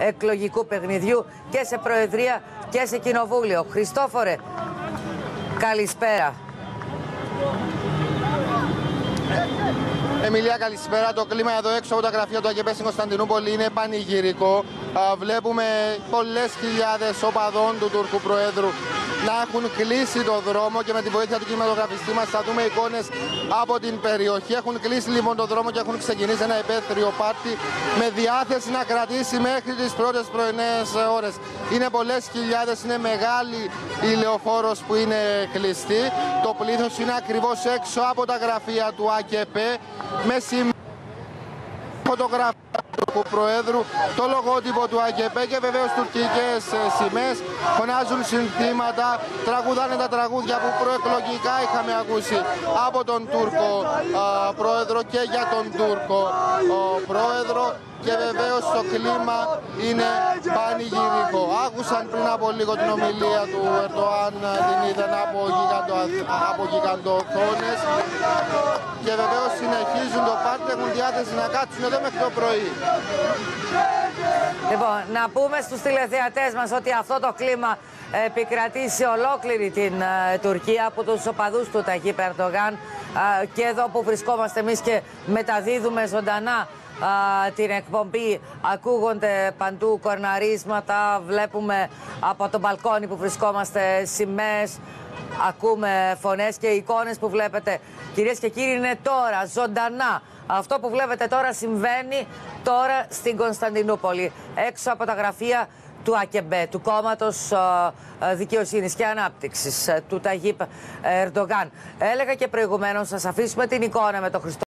εκλογικού παιχνιδιού και σε Προεδρία και σε Κοινοβούλιο. Χριστόφορε, καλησπέρα. Εμιλία, καλησπέρα. Το κλίμα εδώ έξω από τα γραφεία του ΑΚΕΠΕ στην Κωνσταντινούπολη είναι πανηγυρικό. Βλέπουμε πολλές χιλιάδες οπαδών του Τούρκου Προέδρου να έχουν κλείσει το δρόμο και με τη βοήθεια του κινηματογραφιστή μας θα δούμε εικόνες από την περιοχή. Έχουν κλείσει λοιπόν το δρόμο και έχουν ξεκινήσει ένα υπαίθριο πάρτι με διάθεση να κρατήσει μέχρι τις πρώτες πρωινές ώρες. Είναι πολλές χιλιάδες, είναι μεγάλη η λεωφόρος που είναι κλειστή. Το πλήθος είναι ακριβώς έξω από τα γραφεία του ΑΚΕΠΕ με σημεία φωτογραφία του Προέδρου, το λογότυπο του ΑΚΕΠ και βεβαίως τουρκικές σημαίες. Φωνάζουν συνθήματα, τραγουδάνε τα τραγούδια που προεκλογικά είχαμε ακούσει από τον Τούρκο Πρόεδρο και για τον Τούρκο Πρόεδρο και βεβαίως το κλίμα είναι πανηγυρικό. Άκουσαν πριν από λίγο την ομιλία του Ερντοάν, την είδαν από, γιγαντο, από γιγαντοοθόνες και βεβαίως συνεχίζουν το πάρτι, έχουν διάθεση να κάτσουν εδώ μέχρι το πρωί. Λοιπόν, να πούμε στους τηλεθεατές μας ότι αυτό το κλίμα επικρατεί σε ολόκληρη την uh, Τουρκία από τους οπαδούς του Ταγί Περτογάν uh, και εδώ που βρισκόμαστε εμείς και μεταδίδουμε ζωντανά την εκπομπή ακούγονται παντού κορναρίσματα, βλέπουμε από το μπαλκόνι που βρισκόμαστε σημαίες, ακούμε φωνές και εικόνες που βλέπετε. Κυρίες και κύριοι είναι τώρα ζωντανά. Αυτό που βλέπετε τώρα συμβαίνει τώρα στην Κωνσταντινούπολη, έξω από τα γραφεία του ΑΚΕΜΠΕ, του κόμματος δικαιοσύνης και ανάπτυξης του Ταγίπ Ερντογάν. Έλεγα και προηγουμένως, σας αφήσουμε την εικόνα με τον Χριστό